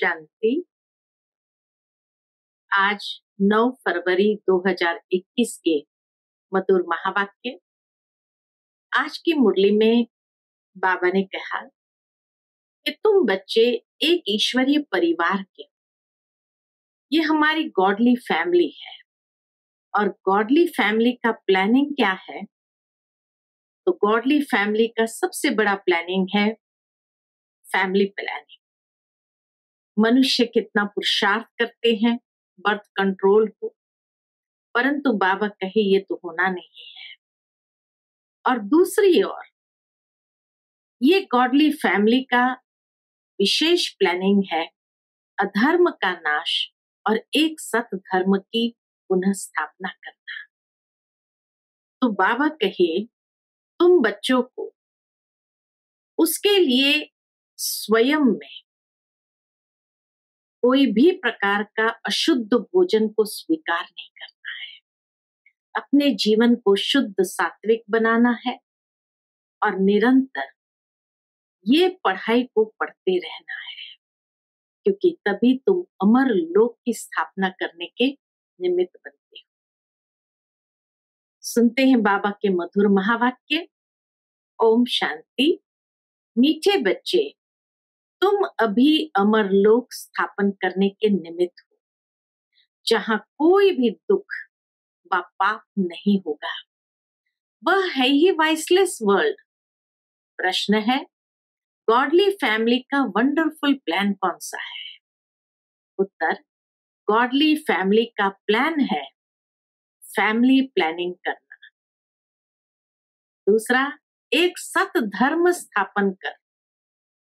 शांति। आज 9 फरवरी 2021 के मधुर महावाक्य। आज की मुरली में बाबा ने कहा कि तुम बच्चे एक ईश्वरीय परिवार के ये हमारी गॉडली फैमिली है। और गॉडली फैमिली का प्लानिंग क्या है? तो गॉडली फैमिली का सबसे बड़ा प्लानिंग है फैमिली प्लानिंग मनुष्य कितना पुरुषार्थ करते हैं बर्थ कंट्रोल को। परंतु बाबा कहे, ये तो होना नहीं है। और दूसरी ओर, ये गॉडली फैमिली का विशेष प्लानिंग है, अधर्म का नाश और एक सत धर्म की पुनः स्थापना करना। तो बाबा कहे, तुम बच्चों को उसके लिए स्वयं में कोई भी प्रकार का अशुद्ध भोजन को स्वीकार नहीं करना है। अपने जीवन को शुद्ध सात्विक बनाना है और निरंतर ये पढ़ाई को पढ़ते रहना है, क्योंकि तभी तुम अमर लोक की स्थापना करने के निमित्त बनते हो। सुनते हैं बाबा के मधुर महावाक्य, ओम शांति, मीठे बच्चे। तुम अभी अमर लोक स्थापन करने के निमित्त हो, जहाँ कोई भी दुख व पाप नहीं होगा। वह है ही वाइसलेस वर्ल्ड प्रश्न है गॉडली फैमिली का वंडरफुल प्लान कौन सा है? उत्तर गॉडली फैमिली का प्लान है फैमिली प्लानिंग करना। दूसरा, एक सत धर्म स्थापन कर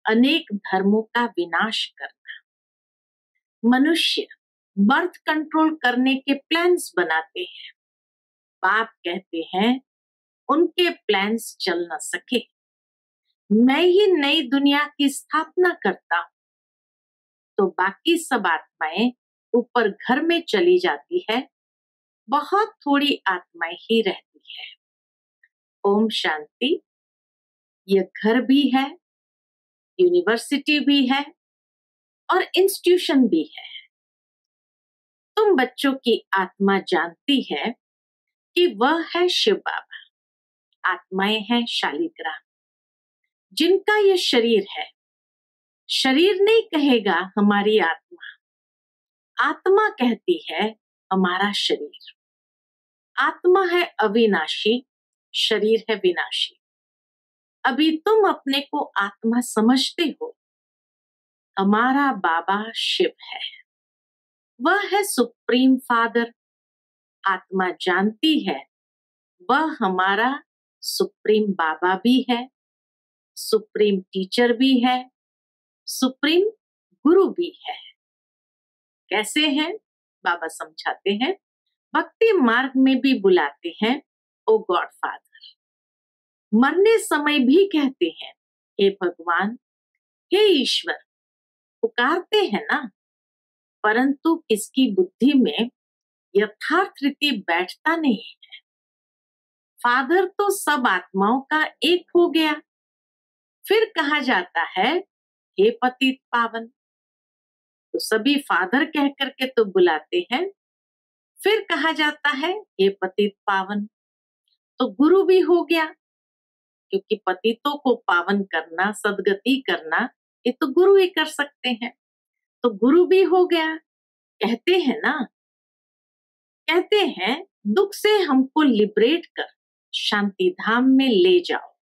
अनेक धर्मों का विनाश करना। मनुष्य बर्थ कंट्रोल करने के प्लान्स बनाते हैं। बाप कहते हैं, उनके प्लान्स चल न सके। मैं ही नई दुनिया की स्थापना करता हूँ। तो बाकी सब आत्माएँ ऊपर घर में चली जाती है, बहुत थोड़ी आत्माएँ ही रहती है। ओम शांति। यह घर भी है यूनिवर्सिटी भी है और इंस्टीट्यूशन भी है। तुम बच्चों की आत्मा जानती है कि वह है शिव बाबा। आत्माएँ हैं शालिग्राम। जिनका यह शरीर है, शरीर नहीं कहेगा हमारी आत्मा। आत्मा कहती है हमारा शरीर। आत्मा है अविनाशी, शरीर है विनाशी। अभी तुम अपने को आत्मा समझते हो। हमारा बाबा शिव है। वह है सुप्रीम फादर। आत्मा जानती है। वह हमारा सुप्रीम बाबा भी है। सुप्रीम टीचर भी है। सुप्रीम गुरु भी है। कैसे हैं? बाबा समझाते हैं। भक्ति मार्ग में भी बुलाते हैं, ओ गॉड फादर मरने समय भी कहते हैं, हे भगवान, हे ईश्वर, पुकारते हैं ना? परंतु किसकी बुद्धि में यथार्थ रीति बैठता नहीं है? फादर तो सब आत्माओं का एक हो गया। फिर कहा जाता है, हे पतित पावन। तो सभी फादर कह करके तो बुलाते हैं। फिर कहा जाता है, हे पतित पावन। तो गुरु भी हो गया। क्योंकि पतितों को पावन करना, सदगति करना, ये तो गुरु ही कर सकते हैं। तो गुरु भी हो गया। कहते हैं ना, कहते हैं, दुख से हमको लिबरेट कर, शांति धाम में ले जाओ।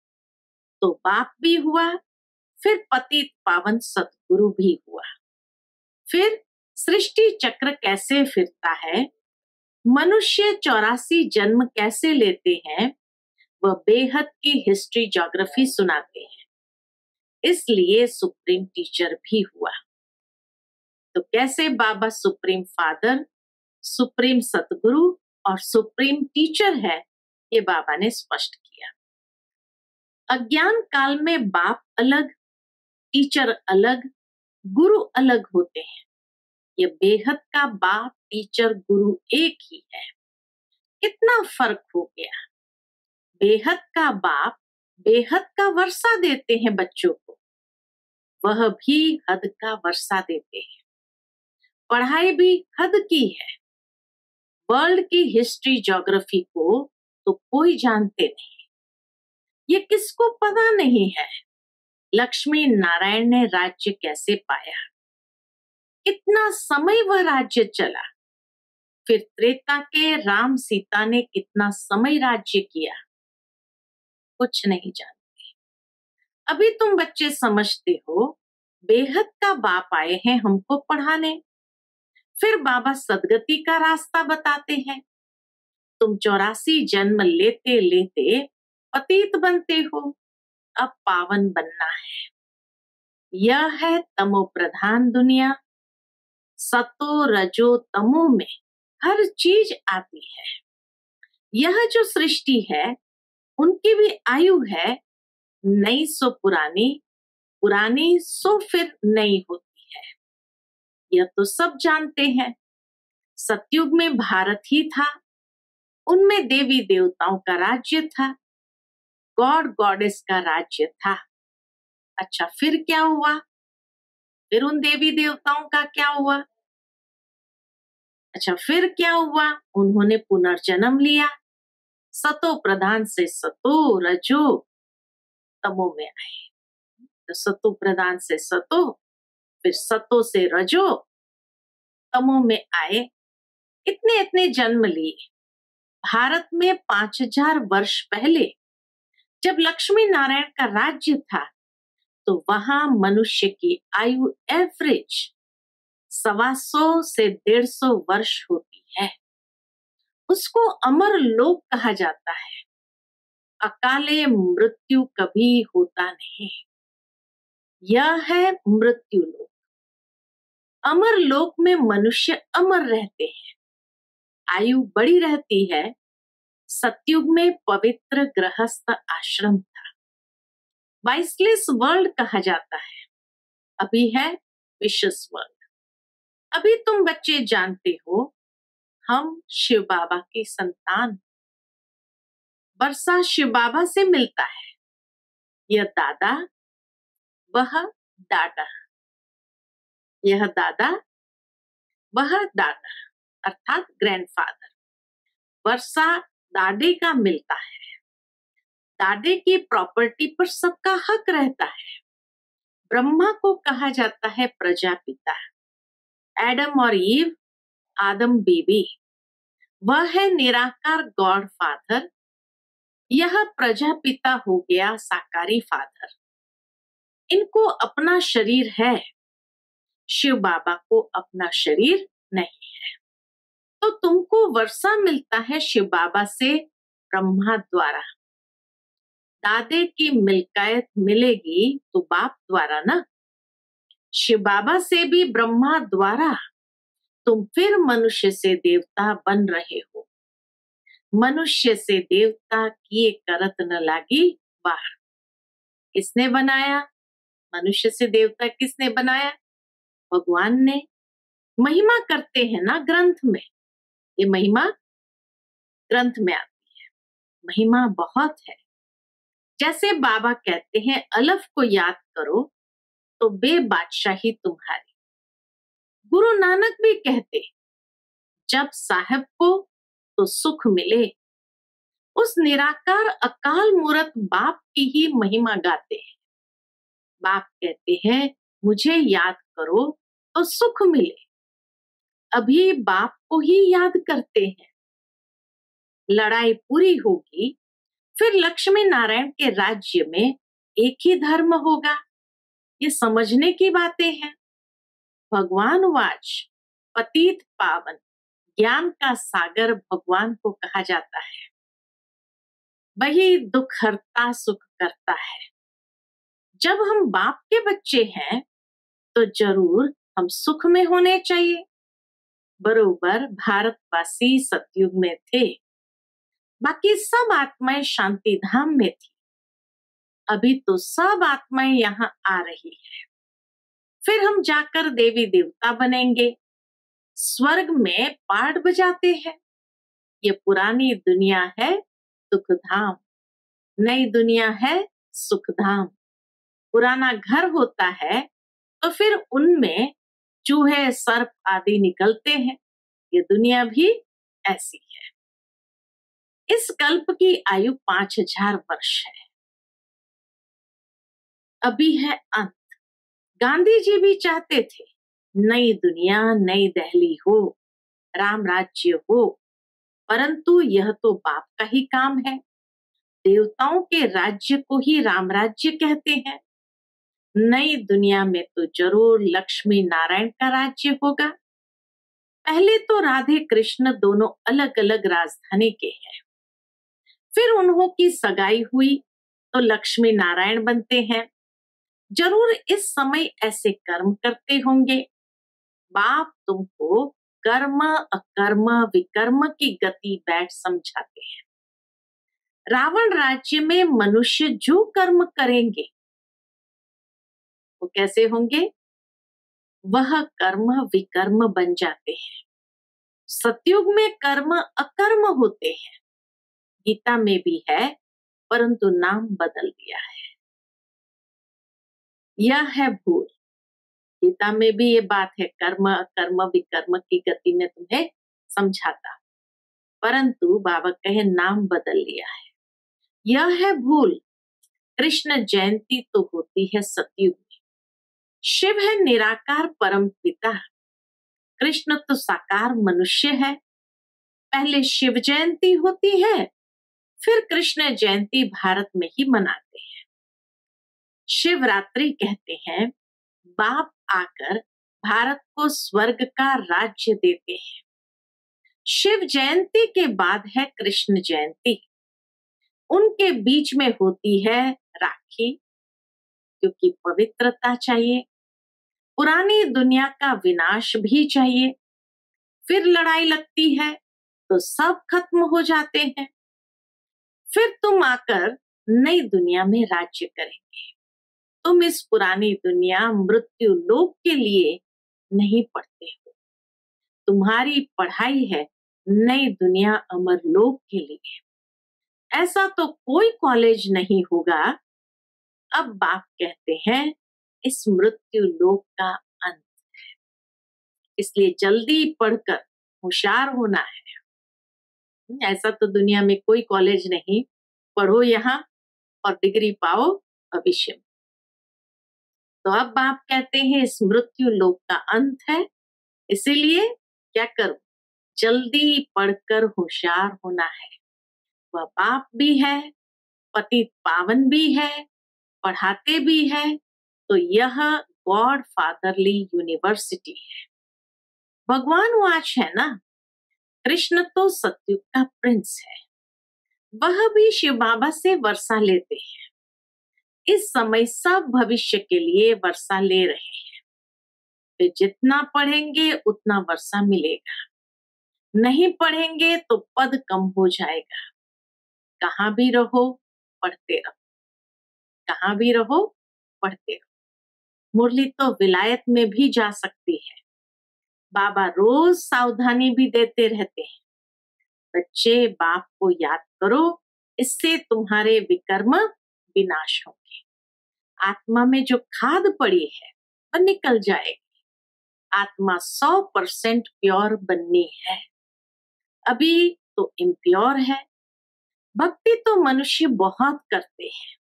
तो बाप भी हुआ, फिर पतित पावन सतगुरु भी हुआ। फिर सृष्टि चक्र कैसे फिरता है? मनुष्य चौरासी जन्म कैसे लेते हैं? वह बेहद की हिस्ट्री जोग्राफी सुनाते हैं। इसलिए सुप्रीम टीचर भी हुआ। तो कैसे बाबा सुप्रीम फादर, सुप्रीम सतगुरु और सुप्रीम टीचर है, ये बाबा ने स्पष्ट किया। अज्ञान काल में बाप अलग टीचर अलग, गुरु अलग होते हैं। ये बेहद का बाप टीचर गुरु एक ही है। कितना फ़र्क हो गया? बेहद का बाप, बेहद का वर्षा देते हैं बच्चों को। वह भी हद का वर्षा देते हैं। पढ़ाई भी हद की है। वर्ल्ड की हिस्ट्री, ज्योग्राफी को तो कोई जानते नहीं। ये किसको पता नहीं है? लक्ष्मी नारायण ने राज्य कैसे पाया? कितना समय वह राज्य चला? फिर त्रेता के राम सीता ने कितना समय राज्य किया? कुछ नहीं जानते। अभी तुम बच्चे समझते हो, बेहद का बाप आए हैं हमको पढ़ाने। फिर बाबा सदगति का रास्ता बताते हैं। तुम चौरासी जन्म लेते लेते पतित बनते हो, अब पावन बनना है। यह है तमो प्रधान दुनिया। सतो रजो तमो में हर चीज़ आती है। यह जो सृष्टि है उनकी भी आयु है नई सो पुरानी पुरानी सो फिर नई होती है। यह तो सब जानते हैं। सतयुग में भारत ही था, उनमें देवी देवताओं का राज्य था, गॉड गॉडेस का राज्य था। अच्छा फिर क्या हुआ? फिर उन देवी देवताओं का क्या हुआ? अच्छा फिर क्या हुआ? उन्होंने पुनर्जन्म लिया। सतो प्रधान से सतो रजो तमो में आए। तो सतो प्रधान से सतो, फिर सतो से रजो तमो में आए। इतने इतने जन्म लिए। भारत में पाँच हज़ार वर्ष पहले जब लक्ष्मी नारायण का राज्य था तो वहाँ मनुष्य की आयु एवरेज सवा सौ से डेढ़ सौ वर्ष होती है। उसको अमर लोक कहा जाता है। अकाले मृत्यु कभी होता नहीं। यह है मृत्यु लोक। अमर लोक में मनुष्य अमर रहते हैं। आयु बड़ी रहती है। सतयुग में पवित्र गृहस्थ आश्रम था। वाइसलेस वर्ल्ड कहा जाता है। अभी है विशेष वर्ल्ड। अभी तुम बच्चे जानते हो हम शिव बाबा के संतान। वर्षा शिव बाबा से मिलता है। यह दादा, वह दादा। यह दादा, वह दादा, अर्थात ग्रैंडफादर वर्षा दादे का मिलता है। दादे की प्रॉपर्टी पर सबका हक रहता है। ब्रह्मा को कहा जाता है प्रजापिता। एडम और ईव आदम बेबी। वह है निराकार गॉड फादर यह प्रजापिता हो गया साकारी फादर। इनको अपना शरीर है। शिव बाबा को अपना शरीर नहीं है। तो तुमको वर्षा मिलता है शिव बाबा से ब्रह्मा द्वारा। दादे की मिलकायत मिलेगी तो बाप द्वारा ना। शिव बाबा से भी ब्रह्मा द्वारा। तुम फिर मनुष्य से देवता बन रहे हो। मनुष्य से देवता किए करत न लागी वाह किसने बनाया? मनुष्य से देवता किसने बनाया? भगवान ने। महिमा करते हैं ना ग्रंथ में। ये महिमा ग्रंथ में आती है। महिमा बहुत है। जैसे बाबा कहते हैं, अलफ को याद करो तो बे बादशाही तुम्हारी। गुरु नानक भी कहते, जब साहब को तो सुख मिले। उस निराकार अकाल मूर्त बाप की ही महिमा गाते हैं। बाप कहते हैं, मुझे याद करो तो सुख मिले। अभी बाप को ही याद करते हैं। लड़ाई पूरी होगी, फिर लक्ष्मी नारायण के राज्य में एक ही धर्म होगा। ये समझने की बातें हैं। भगवान वाच, पतित पावन। ज्ञान का सागर भगवान को कहा जाता है। वही दुख, हरता, सुख करता है। जब हम बाप के बच्चे हैं तो ज़रूर हम सुख में होने चाहिए। बरोबर भारतवासी सतयुग में थे। बाकी सब आत्माएँ शांति धाम में थी। अभी तो सब आत्माएँ यहाँ आ रही है। फिर हम जाकर देवी देवता बनेंगे। स्वर्ग में पाठ बजाते हैं। ये पुरानी दुनिया है दुख धाम नई दुनिया है सुख धाम पुराना घर होता है तो फिर उनमें चूहे, सर्प आदि निकलते हैं। ये दुनिया भी ऐसी है। इस कल्प की आयु पाँच हज़ार वर्ष है। अभी है अंत। गांधी जी भी चाहते थे, नई दुनिया, नई दहली हो, राम राज्य हो, परंतु यह तो बाप का ही काम है। देवताओं के राज्य को ही राम राज्य कहते हैं। नई दुनिया में तो ज़रूर लक्ष्मी नारायण का राज्य होगा। पहले तो राधे कृष्ण दोनों अलग अलग राजधानी के हैं। फिर उन्हों की सगाई हुई तो लक्ष्मी नारायण बनते हैं। ज़रूर इस समय ऐसे कर्म करते होंगे। बाप तुमको कर्म, अकर्म, विकर्म की गति बैठ समझाते हैं। रावण राज्य में मनुष्य जो कर्म करेंगे, वो कैसे होंगे? वह कर्म, विकर्म बन जाते हैं। सतयुग में कर्म, अकर्म होते हैं। गीता में भी है, परंतु नाम बदल दिया है। यह है भूल। गीता में भी ये बात है, कर्म कर्म विकर्म की गति में तुम्हें समझाता। परंतु बाबा कहे, नाम बदल लिया है। यह है भूल। कृष्ण जयंती तो होती है सतयुग में। शिव है निराकार परम पिता। कृष्ण तो साकार मनुष्य है। पहले शिव जयंती होती है, फिर कृष्ण जयंती भारत में ही मनाते हैं। शिवरात्रि कहते हैं, बाप आकर भारत को स्वर्ग का राज्य देते हैं। शिव जयंती के बाद है कृष्ण जयंती। उनके बीच में होती है राखी, क्योंकि पवित्रता चाहिए। पुरानी दुनिया का विनाश भी चाहिए। फिर लड़ाई लगती है तो सब खत्म हो जाते हैं। फिर तुम आकर नई दुनिया में राज्य करेंगे। तुम इस पुरानी दुनिया मृत्यु लोक के लिए नहीं पढ़ते हो। तुम्हारी पढ़ाई है नई दुनिया अमर लोक के लिए। ऐसा तो कोई कॉलेज नहीं होगा। अब बाप कहते हैं, इस मृत्यु लोक का अंत है। इसलिए जल्दी पढ़कर होशियार होना है। ऐसा तो दुनिया में कोई कॉलेज नहीं। पढ़ो यहाँ और डिग्री पाओ, भविष्य में। तो अब बाप कहते हैं इस मृत्यु लोक का अंत है। इसीलिए क्या करो? जल्दी पढ़कर होशियार होना है। वह बाप भी है, पति पावन भी है, पढ़ाते भी है तो यह गॉड फादरली यूनिवर्सिटी है। भगवान वाच है ना? कृष्ण तो सत्युग का प्रिंस है। वह भी शिव बाबा से वर्षा लेते हैं। इस समय सब भविष्य के लिए वर्षा ले रहे हैं। वे जितना पढ़ेंगे, उतना वर्षा मिलेगा। नहीं पढ़ेंगे तो पद कम हो जाएगा। कहाँ भी रहो, पढ़ते रहो। कहाँ भी रहो, पढ़ते रहो। मुरली तो विलायत में भी जा सकती है। बाबा रोज सावधानी भी देते रहते हैं। बच्चे, बाप को याद करो, इससे तुम्हारे विकर्म विनाश होंगे। आत्मा में जो खाद पड़ी है, वह निकल जाएगी। आत्मा सौ परसेंट प्योर बननी है। अभी तो इम्प्योर है। भक्ति तो मनुष्य बहुत करते हैं।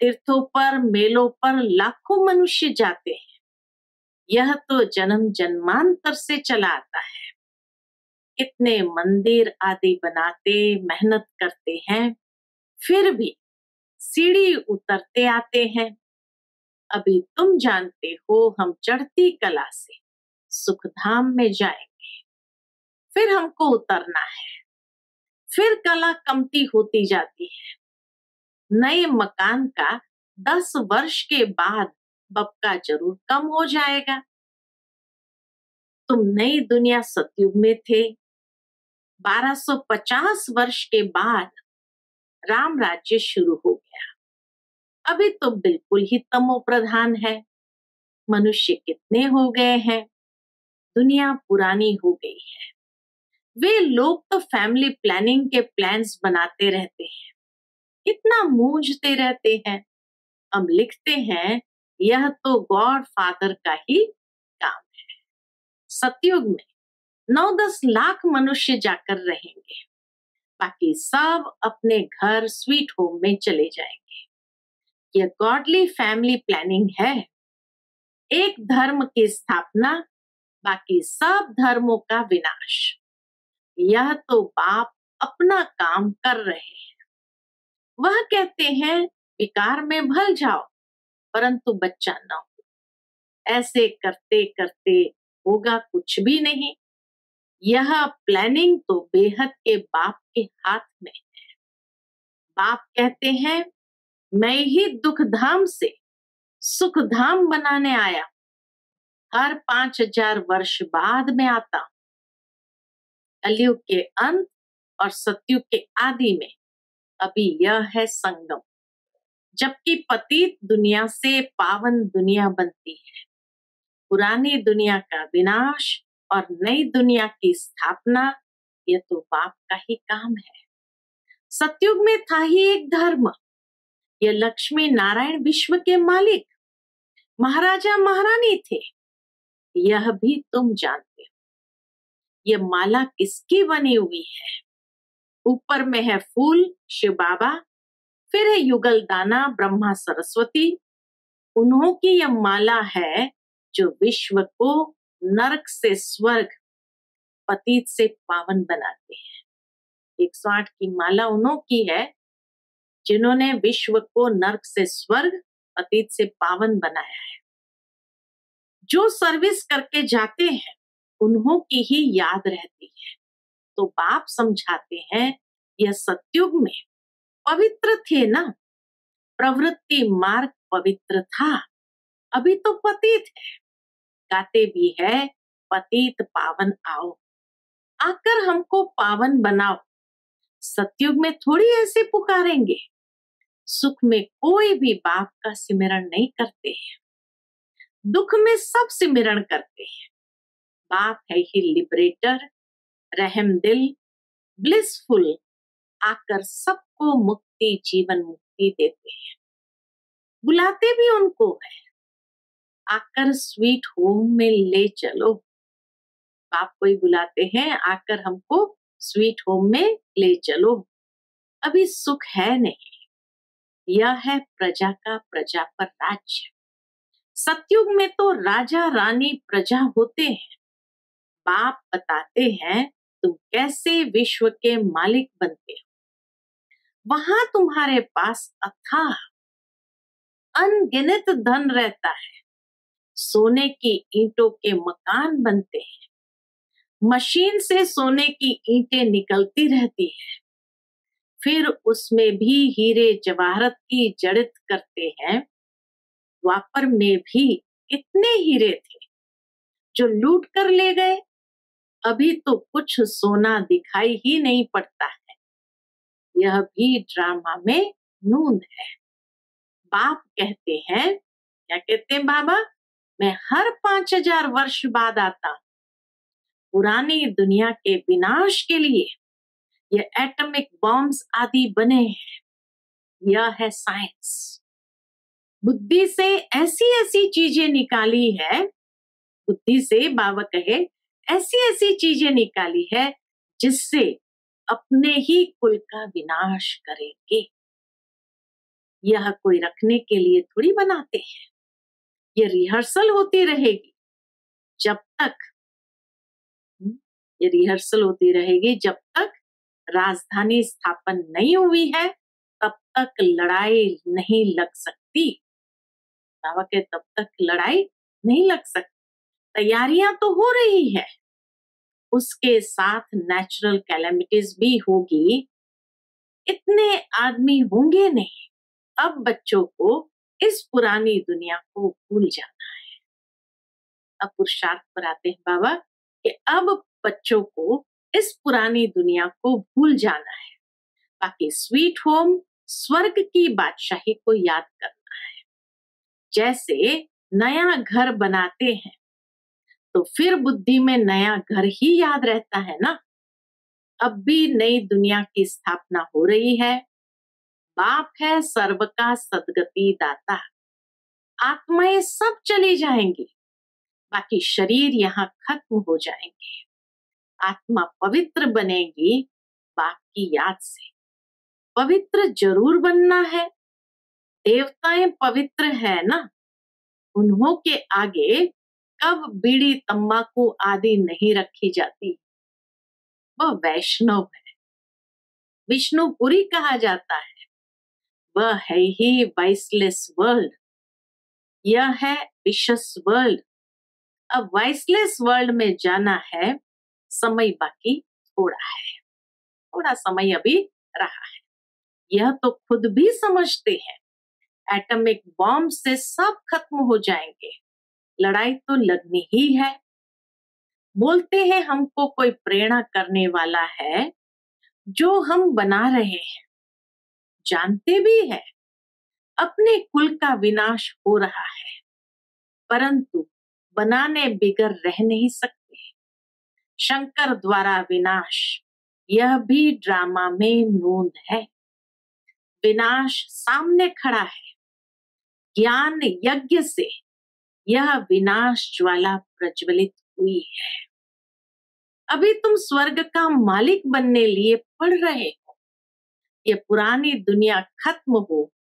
तीर्थों पर, मेलों पर लाखों मनुष्य जाते हैं। यह तो जन्म जन्मांतर से चला आता है। कितने मंदिर आदि बनाते, मेहनत करते हैं, फिर भी सीढ़ी उतरते आते हैं। अभी तुम जानते हो हम चढ़ती कला से सुखधाम में जाएँगे। फिर हमको उतरना है। फिर कला कमती होती जाती है। नए मकान का दस वर्ष के बाद बपका ज़रूर कम हो जाएगा। तुम नई दुनिया सतयुग में थे। 1250 वर्ष के बाद राम राज्य शुरू हो गया। अभी तो बिल्कुल ही तमो प्रधान है। मनुष्य कितने हो गए हैं? दुनिया पुरानी हो गई है। वे लोग तो फैमिली प्लानिंग के प्लान्स बनाते रहते हैं। कितना मूंझते रहते हैं। हम लिखते हैं, यह तो गॉड फादर का ही काम है। सतयुग में नौ दस लाख मनुष्य जाकर रहेंगे। बाकी सब अपने घर स्वीट होम में चले जाएँगे। यह गॉडली फैमिली प्लानिंग है। एक धर्म की स्थापना, बाकी सब धर्मों का विनाश। यह तो बाप अपना काम कर रहे हैं। वह कहते हैं, विकार में भल जाओ, परंतु बच्चा न हो। ऐसे करते करते होगा कुछ भी नहीं। यह प्लानिंग तो बेहद के बाप के हाथ में है। बाप कहते हैं, मैं ही दुख धाम से सुख धाम बनाने आया। हर पाँच हज़ार वर्ष बाद में आता कलयुग के अंत और सतयुग के आदि में अभी यह है संगम। जबकि पतित दुनिया से पावन दुनिया बनती है। पुरानी दुनिया का विनाश और नई दुनिया की स्थापना यह तो बाप का ही काम है। सतयुग में था ही एक धर्म। यह लक्ष्मी नारायण विश्व के मालिक, महाराजा महारानी थे। यह भी तुम जानते हो। यह माला किसकी बनी हुई है? ऊपर में है फूल, शिव बाबा, फिर है युगल दाना, ब्रह्मा सरस्वती। उन्हों की यह माला है जो विश्व को नरक से स्वर्ग पतित से पावन बनाते हैं। एक सौ आठ की माला उन्हों की है, जिन्होंने विश्व को नरक से स्वर्ग, पतित से पावन बनाया है। जो सर्विस करके जाते हैं, उन्हों की ही याद रहती है। तो बाप समझाते हैं, यह सत्युग में पवित्र थे ना? प्रवृत्ति मार्ग पवित्र था, अभी तो पतित है। गाते भी है, पतित पावन आओ। आकर हमको पावन बनाओ। सत्युग में थोड़ी ऐसे पुकारेंगे। सुख में कोई भी बाप का सिमरण नहीं करते हैं। दुख में सब सिमरण करते हैं। बाप है ही लिबरेटर रहम दिल ब्लिसफुल आकर सबको मुक्ति, जीवन मुक्ति देते हैं। बुलाते भी उनको है। आकर स्वीट होम में ले चलो। बाप कोई बुलाते हैं, आकर हमको स्वीट होम में ले चलो। अभी सुख है नहीं। यह है प्रजा का प्रजा पर राज्य। सतयुग में तो राजा रानी प्रजा होते हैं। बाप बताते हैं, तुम कैसे विश्व के मालिक बनते हो? वहाँ तुम्हारे पास अथाह अनगिनत धन रहता है। सोने की ईंटों के मकान बनते हैं। मशीन से सोने की ईंटें निकलती रहती है। फिर उसमें भी हीरे जवाहरत की जड़ित करते हैं। द्वापर में भी इतने हीरे थे जो लूट कर ले गए। अभी तो कुछ सोना दिखाई ही नहीं पड़ता है। यह भी ड्रामा में नून है। बाप कहते हैं, क्या कहते हैं बाबा? मैं हर पाँच हज़ार वर्ष बाद आता। पुरानी दुनिया के विनाश के लिए ये एटॉमिक बॉम्ब्स आदि बने हैं। यह है साइंस। बुद्धि से ऐसी ऐसी चीज़ें निकाली है। बुद्धि से बाबा कहे ऐसी ऐसी चीज़ें निकाली है जिससे अपने ही कुल का विनाश करेंगे। यह कोई रखने के लिए थोड़ी बनाते हैं। ये रिहर्सल होती रहेगी। जब तक हम्म, ये रिहर्सल होती रहेगी जब तक राजधानी स्थापन नहीं हुई है तब तक लड़ाई नहीं लग सकती। दावा के तब तक लड़ाई नहीं लग सकती। तैयारियाँ तो हो रही है। उसके साथ नेचुरल कैलेमिटीज भी होगी। इतने आदमी होंगे नहीं। अब बच्चों को इस पुरानी दुनिया को भूल जाना है। अब पुरुषार्थ पर आते हैं बाबा कि अब बच्चों को इस पुरानी दुनिया को भूल जाना है। बाकी स्वीट होम, स्वर्ग की बादशाही को याद करना है। जैसे नया घर बनाते हैं तो फिर बुद्धि में नया घर ही याद रहता है ना? अब भी नई दुनिया की स्थापना हो रही है। बाप है, सर्व का सदगति दाता। आत्माएँ सब चली जाएँगी, बाकी शरीर यहाँ खत्म हो जाएँगे। आत्मा पवित्र बनेगी बाप की याद से। पवित्र ज़रूर बनना है। देवताएँ पवित्र है ना? उन्हों के आगे कब बीड़ी तंबाकू आदि नहीं रखी जाती? वह वैष्णव है। विष्णुपुरी कहा जाता है वह है ही वाइसलेस वर्ल्ड। यह है विशस वर्ल्ड। अब वाइसलेस वर्ल्ड में जाना है, समय बाकी थोड़ा है। थोड़ा समय अभी रहा है। यह तो खुद भी समझते हैं। एटॉमिक बॉम्ब से सब खत्म हो जाएँगे। लड़ाई तो लगनी ही है। बोलते हैं हमको कोई प्रेरणा करने वाला है, जो हम बना रहे हैं। जानते भी है। अपने कुल का विनाश हो रहा है, परंतु बनाने बिगर रह नहीं सकते। शंकर द्वारा विनाश, यह भी ड्रामा में नोंद है। विनाश सामने खड़ा है। ज्ञान यज्ञ से यह विनाश ज्वाला प्रज्वलित हुई है। अभी तुम स्वर्ग का मालिक बनने लिए पढ़ रहे ये पुरानी दुनिया खत्म हो,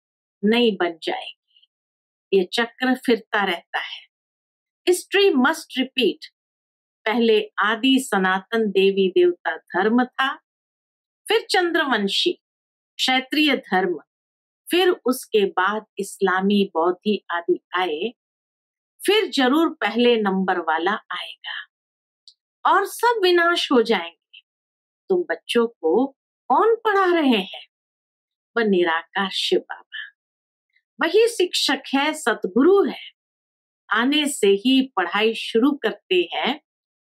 नहीं बन जाएगी। ये चक्र फिरता रहता है। हिस्ट्री मस्ट रिपीट पहले आदि सनातन देवी देवता धर्म था, फिर चंद्रवंशी, क्षत्रिय धर्म, फिर उसके बाद इस्लामी बौद्धि आदि आए, फिर ज़रूर पहले नंबर वाला आएगा। और सब विनाश हो जाएँगे। तुम बच्चों को कौन पढ़ा रहे हैं? वह निराकार शिव बाबा। वही शिक्षक है, सतगुरु है। आने से ही पढ़ाई शुरू करते हैं।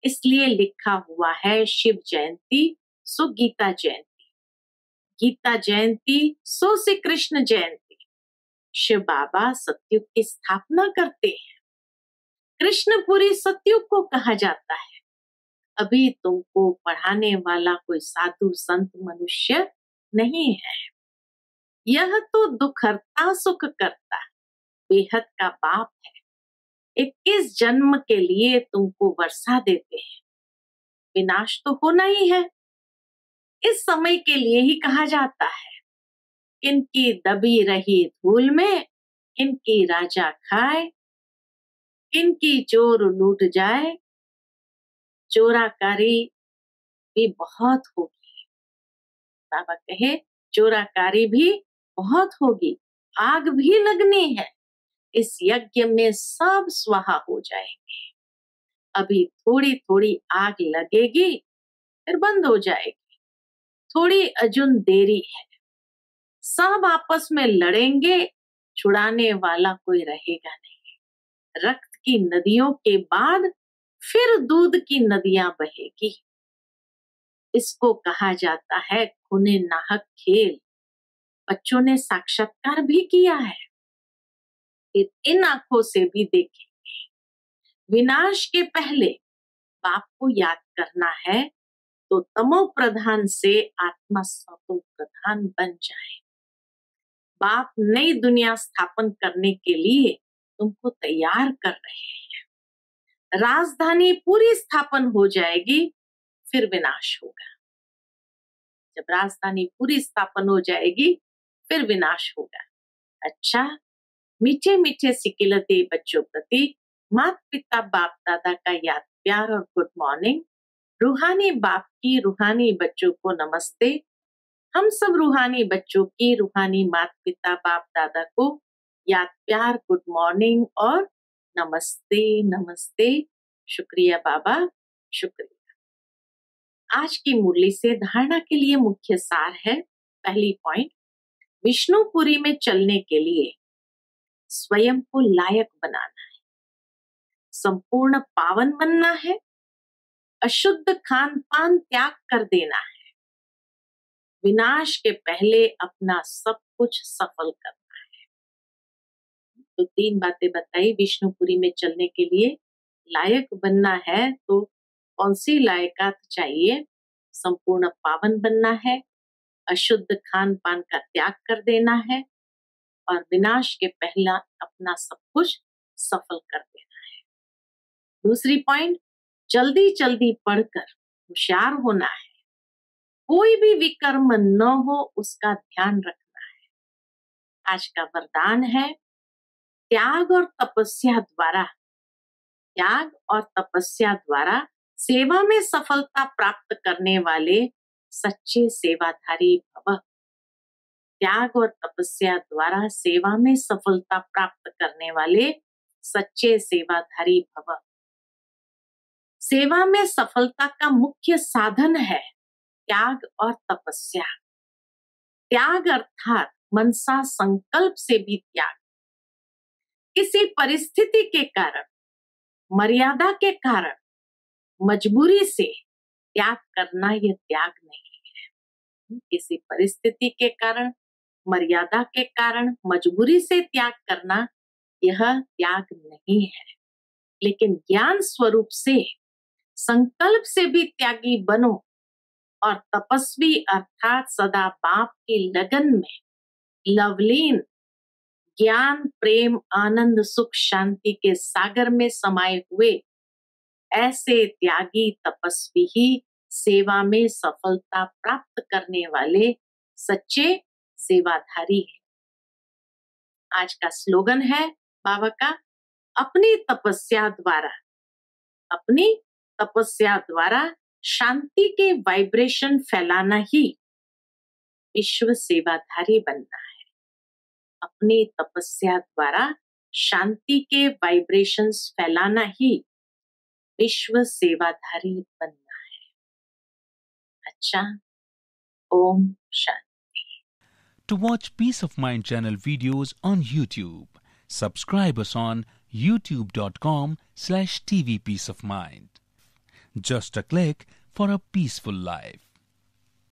इसलिए लिखा हुआ है शिव जयंती, सो गीता जयंती। गीता जयंती, सो श्री कृष्ण जयंती। शिव बाबा सत्युग की स्थापना करते हैं। कृष्णपुरी सत्युग को कहा जाता है। अभी तुमको पढ़ाने वाला कोई साधु संत मनुष्य नहीं है। यह तो दुखरता सुख करता, बेहद का बाप है। इक्कीस जन्म के लिए तुमको वर्षा देते हैं। विनाश तो होना ही है। इस समय के लिए ही कहा जाता है, इनकी दबी रही धूल में इनकी राजा खाए, इनकी चोर लूट जाए चोराकारी भी बहुत होगी। बाबा कहे, चोराकारी भी बहुत होगी। आग भी लगनी है। इस यज्ञ में सब स्वाहा हो जाएँगे। अभी थोड़ी थोड़ी आग लगेगी, फिर बंद हो जाएगी। थोड़ी अजुन देरी है। सब आपस में लड़ेंगे, छुड़ाने वाला कोई रहेगा नहीं। रक्त की नदियों के बाद फिर दूध की नदियाँ बहेगी। इसको कहा जाता है खुने नाहक खेल। बच्चों ने साक्षात्कार भी किया है। फिर इन आँखों से भी देखेंगे। विनाश के पहले बाप को याद करना है तो तमो प्रधान से आत्मा सतो प्रधान बन जाए। बाप नई दुनिया स्थापन करने के लिए तुमको तैयार कर रहे हैं। राजधानी पूरी स्थापन हो जाएगी, फिर विनाश होगा। जब राजधानी पूरी स्थापन हो जाएगी, फिर विनाश होगा। अच्छा मीठे मीठे सिकिलते बच्चों प्रति माता पिता बाप दादा का याद प्यार और गुड मॉर्निंग। रूहानी बाप की रूहानी बच्चों को नमस्ते। हम सब रूहानी बच्चों की रूहानी मात पिता बाप दादा को याद प्यार, गुड मॉर्निंग और नमस्ते नमस्ते। शुक्रिया बाबा, शुक्रिया। आज की मुरली से धारणा के लिए मुख्य सार है, पहली पॉइंट विष्णुपुरी में चलने के लिए स्वयं को लायक बनाना है। संपूर्ण पावन बनना है, अशुद्ध खान पान त्याग कर देना है। विनाश के पहले अपना सब कुछ सफल करना तो तीन बातें बताई विष्णुपुरी में चलने के लिए। लायक बनना है तो कौन सी लायकात चाहिए? संपूर्ण पावन बनना है, अशुद्ध खान पान का त्याग कर देना है और विनाश के पहला अपना सब कुछ सफल कर देना है। दूसरी पॉइंट, जल्दी जल्दी पढ़कर होशियार होना है। कोई भी विकर्म न हो, उसका ध्यान रखना है। आज का वरदान है त्याग और तपस्या द्वारा, त्याग और तपस्या द्वारा सेवा में सफलता प्राप्त करने वाले सच्चे सेवाधारी भव। त्याग और तपस्या द्वारा सेवा में सफलता प्राप्त करने वाले सच्चे सेवाधारी भव। सेवा में सफलता का मुख्य साधन है त्याग और तपस्या। त्याग अर्थात मनसा संकल्प से भी त्याग। किसी परिस्थिति के कारण, मर्यादा के कारण, मजबूरी से त्याग करना यह त्याग नहीं है। किसी परिस्थिति के कारण, मर्यादा के कारण, मजबूरी से त्याग करना यह त्याग नहीं है। लेकिन ज्ञान स्वरूप से, संकल्प से भी त्यागी बनो और तपस्वी अर्थात सदा बाप की लगन में लवलीन ज्ञान, प्रेम, आनंद, सुख, शांति के सागर में समाये हुए ऐसे त्यागी तपस्वी ही सेवा में सफलता प्राप्त करने वाले सच्चे सेवाधारी है। आज का स्लोगन है बाबा का अपनी तपस्या द्वारा। अपनी तपस्या द्वारा शांति के वाइब्रेशन फैलाना ही विश्व सेवाधारी बनना है। अपनी तपस्या द्वारा शांति के वाइब्रेशंस फैलाना ही विश्व सेवाधारी बनना है अच्छा Om Shanti To watch Peace of Mind channel videos on YouTube, subscribe us on youtube.com slash tvpeaceofmind. Just a click for a peaceful life.